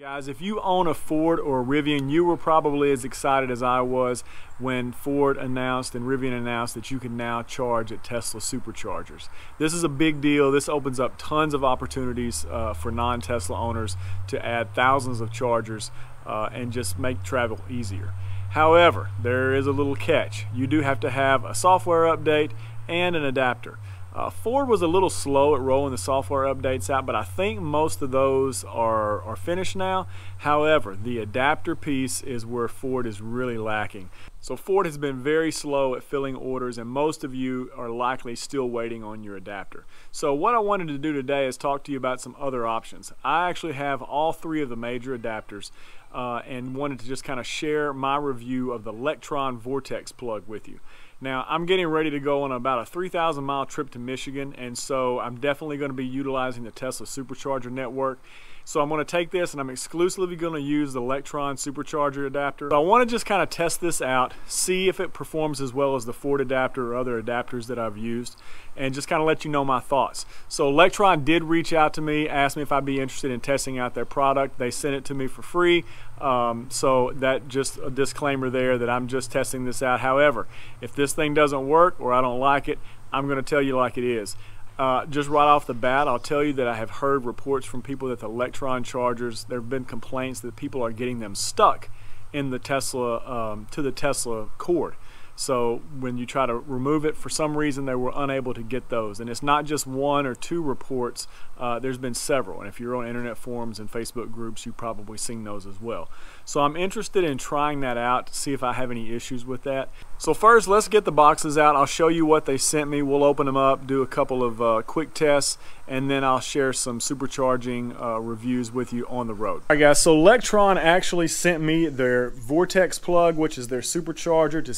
Guys, if you own a Ford or a Rivian, you were probably as excited as I was when Ford announced and Rivian announced that you can now charge at Tesla superchargers. This is a big deal. This opens up tons of opportunities uh, for non-Tesla owners to add thousands of chargers uh, and just make travel easier. However, there is a little catch. You do have to have a software update and an adapter. Uh, Ford was a little slow at rolling the software updates out, but I think most of those are, are finished now. However, the adapter piece is where Ford is really lacking. So Ford has been very slow at filling orders and most of you are likely still waiting on your adapter. So what I wanted to do today is talk to you about some other options. I actually have all three of the major adapters uh, and wanted to just kind of share my review of the Lectron Vortex plug with you. Now, I'm getting ready to go on about a 3,000 mile trip to Michigan, and so I'm definitely going to be utilizing the Tesla Supercharger network. So I'm going to take this and I'm exclusively going to use the Electron supercharger adapter. So I want to just kind of test this out, see if it performs as well as the Ford adapter or other adapters that I've used, and just kind of let you know my thoughts. So Electron did reach out to me, asked me if I'd be interested in testing out their product. They sent it to me for free. Um, so that just a disclaimer there that I'm just testing this out. However, if this thing doesn't work or I don't like it, I'm going to tell you like it is. Uh, just right off the bat, I'll tell you that I have heard reports from people that the Electron chargers, there have been complaints that people are getting them stuck in the Tesla, um, to the Tesla cord. So when you try to remove it, for some reason they were unable to get those. And it's not just one or two reports, uh, there's been several. And if you're on internet forums and Facebook groups, you've probably seen those as well. So I'm interested in trying that out to see if I have any issues with that. So first, let's get the boxes out. I'll show you what they sent me. We'll open them up, do a couple of uh, quick tests, and then I'll share some supercharging uh, reviews with you on the road. All right guys, so Electron actually sent me their Vortex plug, which is their supercharger to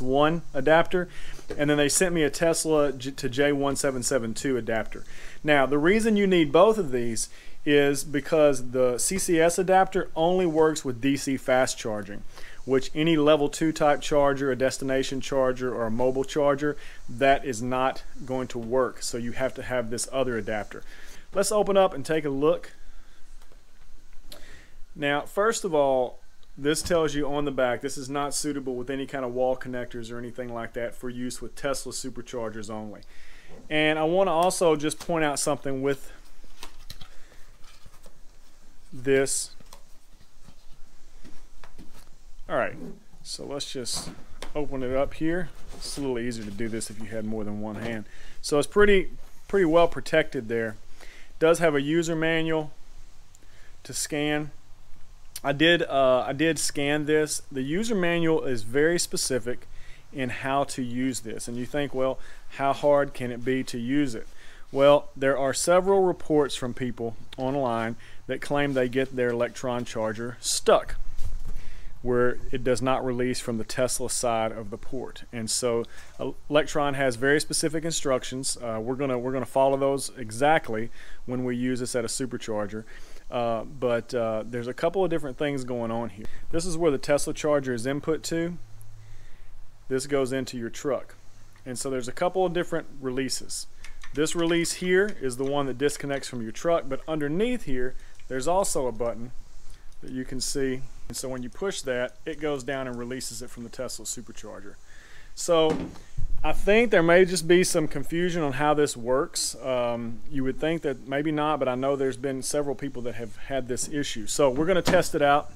CCS1 adapter, and then they sent me a Tesla to J1772 adapter. Now, the reason you need both of these is because the CCS adapter only works with DC fast charging which any level 2 type charger, a destination charger, or a mobile charger, that is not going to work. So you have to have this other adapter. Let's open up and take a look. Now, first of all, this tells you on the back this is not suitable with any kind of wall connectors or anything like that for use with Tesla superchargers only. And I want to also just point out something with this all right, so let's just open it up here. It's a little easier to do this if you had more than one hand. So it's pretty, pretty well protected there. It does have a user manual to scan. I did, uh, I did scan this. The user manual is very specific in how to use this. And you think, well, how hard can it be to use it? Well, there are several reports from people online that claim they get their electron charger stuck where it does not release from the Tesla side of the port. And so Electron has very specific instructions. Uh, we're gonna we're gonna follow those exactly when we use this at a supercharger. Uh, but uh, there's a couple of different things going on here. This is where the Tesla charger is input to. This goes into your truck. And so there's a couple of different releases. This release here is the one that disconnects from your truck, but underneath here, there's also a button that you can see. And so when you push that, it goes down and releases it from the Tesla supercharger. So I think there may just be some confusion on how this works. Um, you would think that maybe not, but I know there's been several people that have had this issue. So we're going to test it out.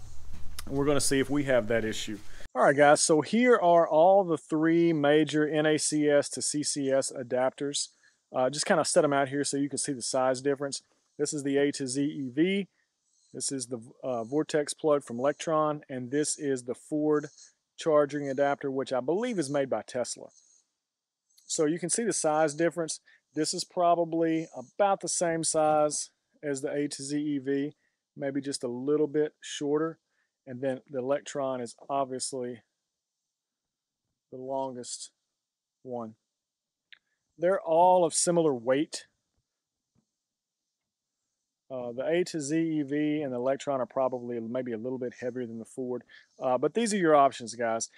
And we're going to see if we have that issue. All right, guys, so here are all the three major NACS to CCS adapters. Uh, just kind of set them out here so you can see the size difference. This is the A to Z EV. This is the uh, Vortex plug from Electron, and this is the Ford charging adapter, which I believe is made by Tesla. So you can see the size difference. This is probably about the same size as the A to Z EV, maybe just a little bit shorter. And then the Electron is obviously the longest one. They're all of similar weight. Uh, the A to Z EV and the Electron are probably maybe a little bit heavier than the Ford, uh, but these are your options, guys.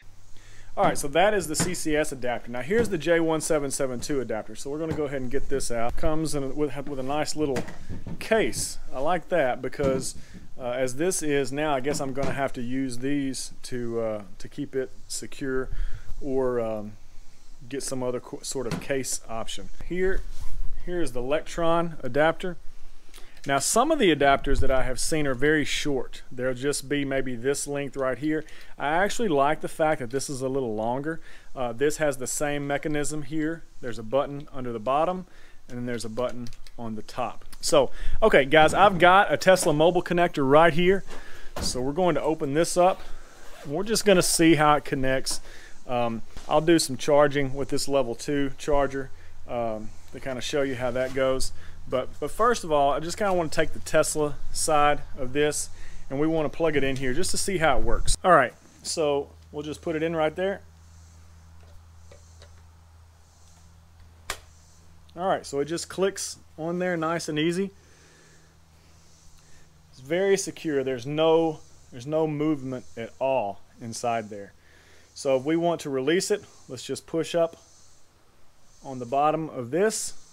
All right, so that is the CCS adapter. Now here's the J1772 adapter. So we're going to go ahead and get this out. Comes in with, with a nice little case. I like that because Uh, as this is now, I guess I'm going to have to use these to uh, to keep it secure or um, get some other sort of case option. Here, here is the Lectron adapter. Now some of the adapters that I have seen are very short. They'll just be maybe this length right here. I actually like the fact that this is a little longer. Uh, this has the same mechanism here. There's a button under the bottom and then there's a button on the top. So, okay guys, I've got a Tesla mobile connector right here. So we're going to open this up. We're just gonna see how it connects. Um, I'll do some charging with this level two charger um, to kind of show you how that goes. But, but first of all, I just kind of want to take the Tesla side of this and we want to plug it in here just to see how it works. All right, so we'll just put it in right there. All right, so it just clicks on there nice and easy. It's very secure. There's no, there's no movement at all inside there. So if we want to release it, let's just push up on the bottom of this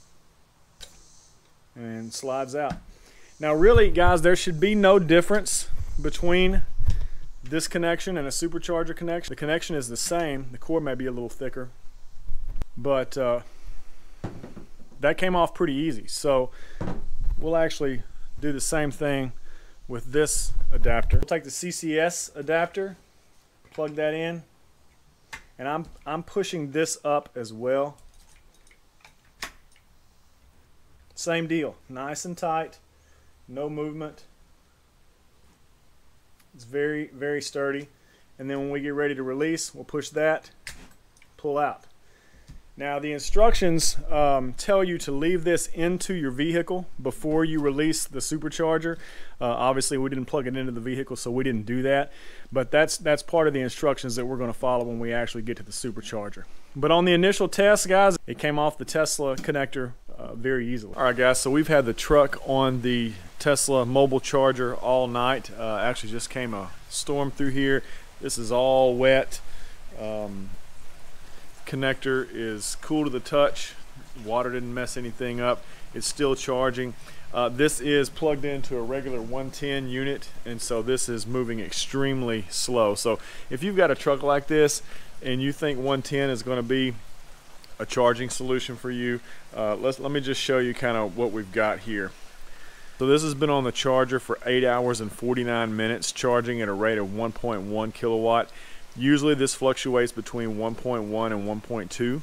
and slides out. Now really guys, there should be no difference between this connection and a supercharger connection. The connection is the same. The cord may be a little thicker, but uh, that came off pretty easy. So we'll actually do the same thing with this adapter. We'll take the CCS adapter, plug that in, and I'm, I'm pushing this up as well Same deal, nice and tight, no movement. It's very, very sturdy. And then when we get ready to release, we'll push that, pull out. Now the instructions um, tell you to leave this into your vehicle before you release the supercharger. Uh, obviously we didn't plug it into the vehicle so we didn't do that but that's that's part of the instructions that we're going to follow when we actually get to the supercharger. But on the initial test guys it came off the Tesla connector uh, very easily. All right guys so we've had the truck on the Tesla mobile charger all night. Uh, actually just came a storm through here. This is all wet. Um, connector is cool to the touch. Water didn't mess anything up. It's still charging. Uh, this is plugged into a regular 110 unit and so this is moving extremely slow. So if you've got a truck like this and you think 110 is going to be a charging solution for you, uh, let's, let me just show you kind of what we've got here. So this has been on the charger for 8 hours and 49 minutes, charging at a rate of 1.1 kilowatt. Usually this fluctuates between 1.1 and 1.2.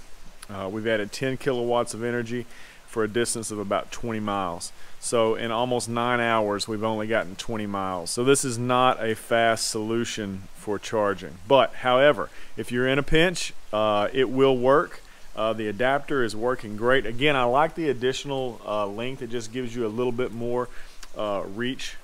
Uh, we've added 10 kilowatts of energy for a distance of about 20 miles. So in almost nine hours, we've only gotten 20 miles. So this is not a fast solution for charging. But however, if you're in a pinch, uh, it will work. Uh, the adapter is working great. Again, I like the additional uh, length. It just gives you a little bit more uh, reach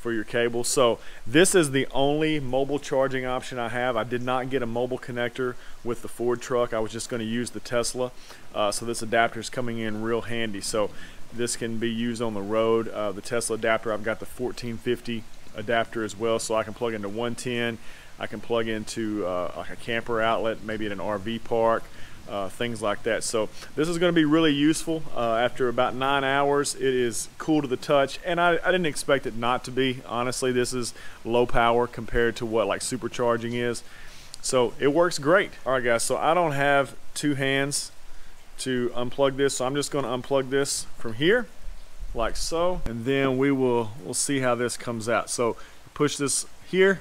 for your cable. So this is the only mobile charging option I have. I did not get a mobile connector with the Ford truck. I was just going to use the Tesla. Uh, so this adapter is coming in real handy. So this can be used on the road. Uh, the Tesla adapter, I've got the 1450 adapter as well. So I can plug into 110. I can plug into uh, like a camper outlet, maybe at an RV park uh, things like that. So this is going to be really useful. Uh, after about nine hours, it is cool to the touch, and I, I, didn't expect it not to be. Honestly, this is low power compared to what like supercharging is. So it works great. All right, guys. So I don't have two hands to unplug this, so I'm just going to unplug this from here, like so, and then we will we'll see how this comes out. So push this here,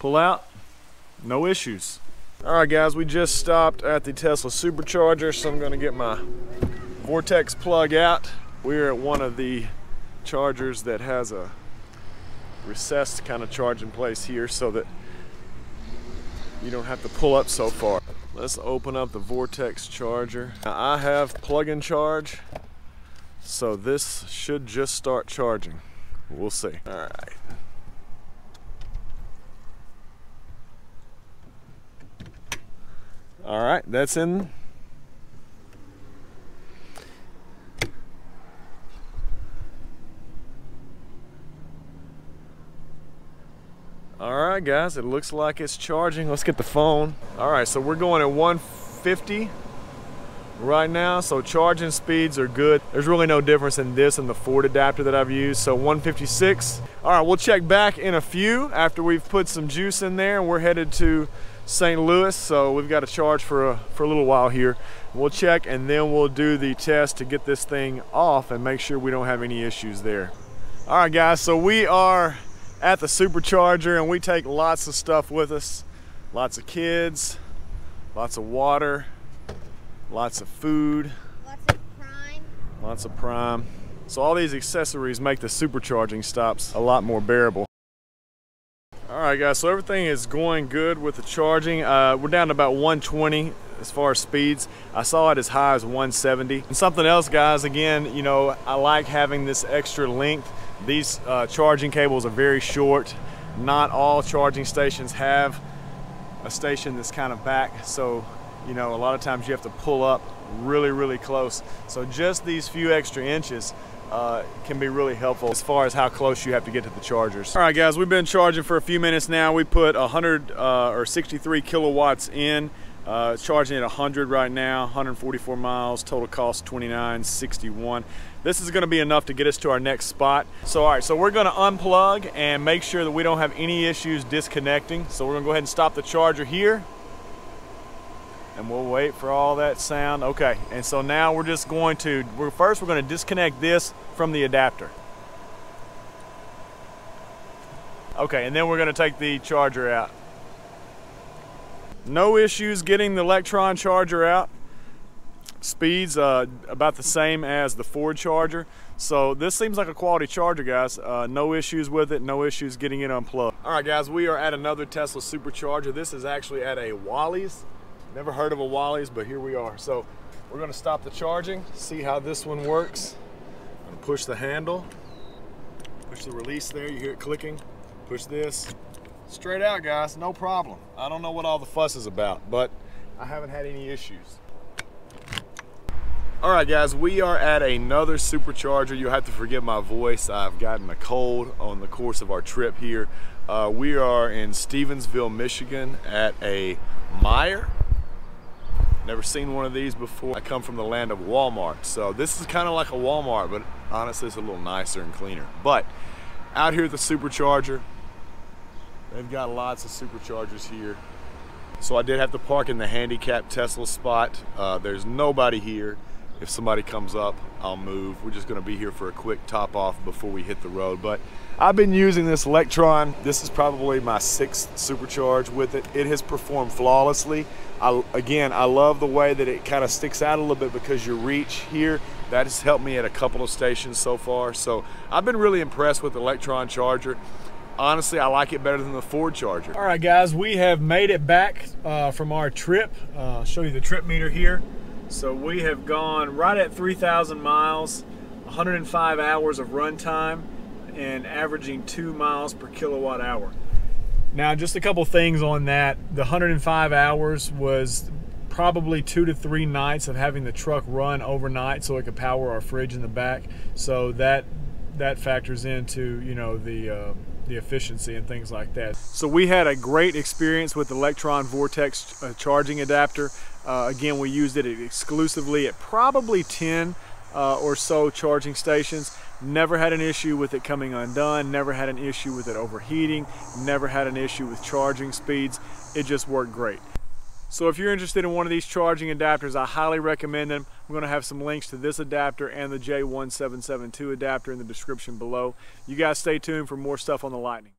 pull out, no issues. All right, guys, we just stopped at the Tesla supercharger, so I'm gonna get my Vortex plug out. We're at one of the chargers that has a recessed kind of charging place here so that you don't have to pull up so far. Let's open up the Vortex charger. Now, I have plug-in charge, so this should just start charging. We'll see. All right. All right, that's in. All right, guys, it looks like it's charging. Let's get the phone. All right, so we're going at 150 right now, so charging speeds are good. There's really no difference in this and the Ford adapter that I've used, so 156. All right, we'll check back in a few after we've put some juice in there and we're headed to St. Louis, so we've got to charge for a, for a little while here. We'll check and then we'll do the test to get this thing off and make sure we don't have any issues there. All right, guys, so we are at the supercharger and we take lots of stuff with us. Lots of kids, lots of water, lots of food. Lots of prime. Lots of prime. So all these accessories make the supercharging stops a lot more bearable. All right guys, so everything is going good with the charging. Uh, we're down to about 120 as far as speeds. I saw it as high as 170. And something else guys, again, you know, I like having this extra length. These uh, charging cables are very short. Not all charging stations have a station that's kind of back. So, you know, a lot of times you have to pull up really, really close. So just these few extra inches uh, can be really helpful as far as how close you have to get to the chargers. All right, guys, we've been charging for a few minutes now. We put 100 uh, or 63 kilowatts in. Uh, charging at 100 right now, 144 miles, total cost 29.61. This is gonna be enough to get us to our next spot. So all right, so we're gonna unplug and make sure that we don't have any issues disconnecting. So we're gonna go ahead and stop the charger here and we'll wait for all that sound. Okay, and so now we're just going to, we're, first we're gonna disconnect this from the adapter. Okay, and then we're gonna take the charger out. No issues getting the Electron charger out. Speeds uh, about the same as the Ford charger. So this seems like a quality charger, guys. Uh, no issues with it, no issues getting it unplugged. All right, guys, we are at another Tesla supercharger. This is actually at a Wally's. Never heard of a Wally's, but here we are. So we're gonna stop the charging, see how this one works. I'm gonna push the handle, push the release there, you hear it clicking. Push this, straight out guys, no problem. I don't know what all the fuss is about, but I haven't had any issues. All right guys, we are at another supercharger. You'll have to forgive my voice. I've gotten a cold on the course of our trip here. Uh, we are in Stevensville, Michigan at a Meijer. Never seen one of these before. I come from the land of Walmart, so this is kind of like a Walmart, but honestly it's a little nicer and cleaner. But out here at the supercharger, They've got lots of superchargers here. So I did have to park in the handicapped Tesla spot. Uh, there's nobody here. If somebody comes up, I'll move. We're just gonna be here for a quick top off before we hit the road. But I've been using this Electron. This is probably my sixth supercharge with it. It has performed flawlessly. I, again, I love the way that it kind of sticks out a little bit because your reach here, that has helped me at a couple of stations so far. So I've been really impressed with the Electron charger honestly, I like it better than the Ford Charger. All right, guys, we have made it back uh, from our trip. Uh, show you the trip meter here. So we have gone right at 3,000 miles, 105 hours of runtime, and averaging two miles per kilowatt hour. Now, just a couple things on that. The 105 hours was probably two to three nights of having the truck run overnight so it could power our fridge in the back. So that that factors into you know the uh, the efficiency and things like that. So we had a great experience with Electron Vortex uh, charging adapter. Uh, again, we used it exclusively at probably 10 uh, or so charging stations. Never had an issue with it coming undone, never had an issue with it overheating, never had an issue with charging speeds. It just worked great. So if you're interested in one of these charging adapters, I highly recommend them. I'm going to have some links to this adapter and the J1772 adapter in the description below. You guys stay tuned for more stuff on the Lightning.